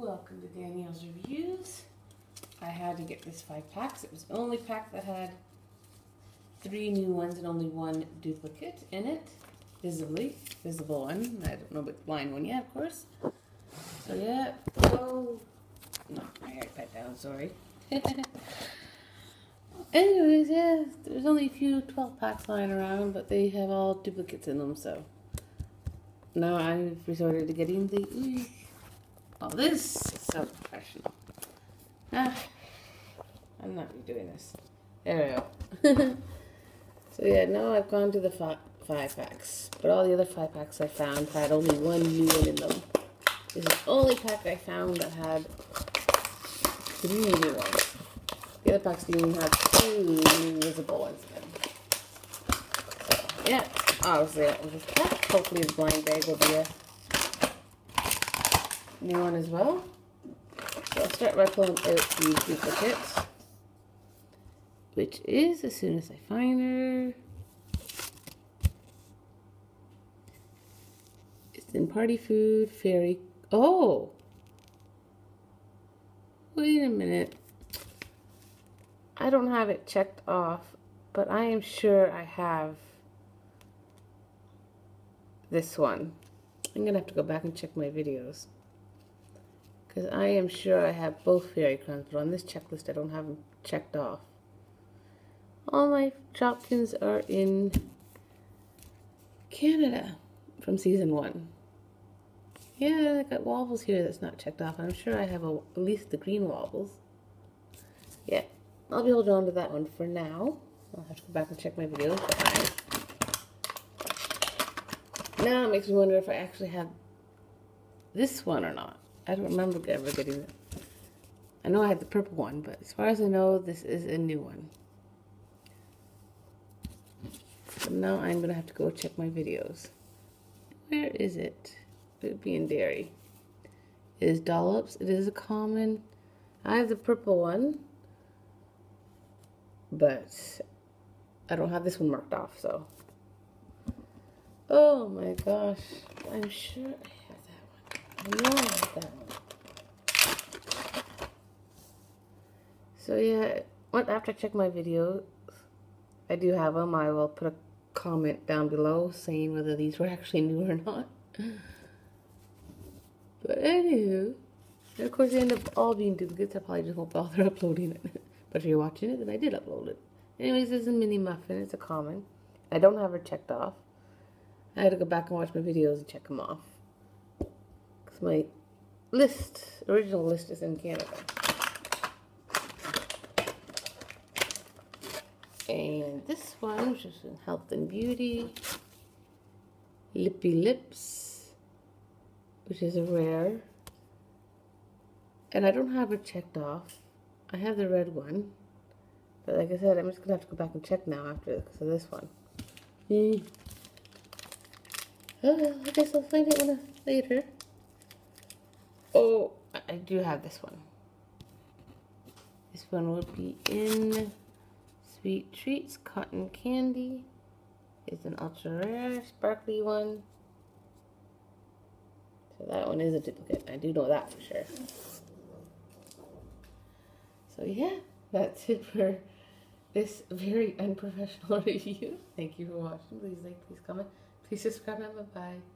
welcome to Danielle's Reviews. I had to get this five packs. It was the only pack that had three new ones and only one duplicate in it. Visibly, visible one. I don't know about the blind one yet, of course. So yeah, oh, knock my iPad down, sorry. Anyways, yeah, there's only a few 12 packs lying around, but they have all duplicates in them, so. Now I've resorted to getting the Oh, this is so professional. Ah, I'm not doing this. There we go. so yeah, now I've gone to the five, five packs. But all the other five packs I found had only one new one in them. This is the only pack I found that had three new ones. The other packs didn't even have two new visible ones in them. So, yeah, obviously that was this pack. Hopefully the blind bag will be a new one as well. So I'll start by pulling out the duplicate, which is as soon as I find her. It's in party food, fairy. Oh! Wait a minute. I don't have it checked off, but I am sure I have this one. I'm going to have to go back and check my videos. Because I am sure I have both fairy crowns, but on this checklist I don't have them checked off. All my Shopkins are in Canada from season one. Yeah, I got wobbles here that's not checked off. I'm sure I have a, at least the green wobbles. Yeah, I'll be holding on to that one for now. I'll have to go back and check my videos. Now it makes me wonder if I actually have this one or not. I don't remember ever getting it. I know I had the purple one, but as far as I know, this is a new one. So now I'm going to have to go check my videos. Where is it? It would be in dairy. It is dollops. It is a common. I have the purple one, but I don't have this one marked off, so. Oh my gosh. I'm sure I have that one. I know I have that So yeah, after I check my videos, I do have them. I will put a comment down below saying whether these were actually new or not. But anywho, of course they end up all being duplicates. I probably just won't bother uploading it. but if you're watching it, then I did upload it. Anyways, this is a mini muffin. It's a common. I don't have her checked off. I had to go back and watch my videos and check them off Because my list, original list is in Canada. And this one, which is in Health and Beauty, Lippy Lips, which is a rare. And I don't have it checked off. I have the red one. But like I said, I'm just going to have to go back and check now after because of this one. Mm. Oh, I guess I'll find it when I, later. Oh, I do have this one. This one will be in Sweet Treats Cotton Candy. It's an ultra rare, sparkly one. So that one is a duplicate. I do know that for sure. So yeah, that's it for this very unprofessional review. Thank you for watching. Please like, please comment, please subscribe, and bye-bye.